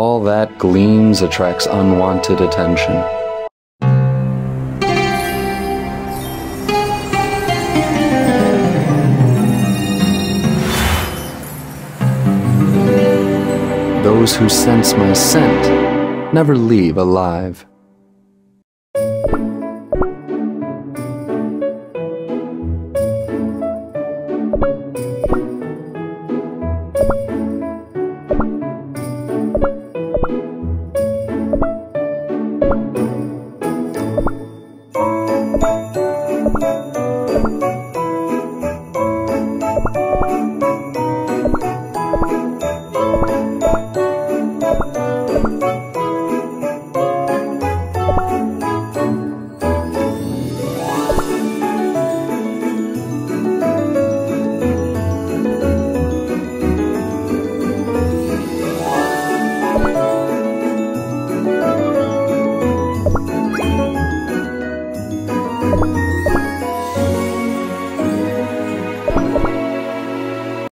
all that gleams attracts unwanted attention. Those who sense my scent never leave alive. thank you Thank you.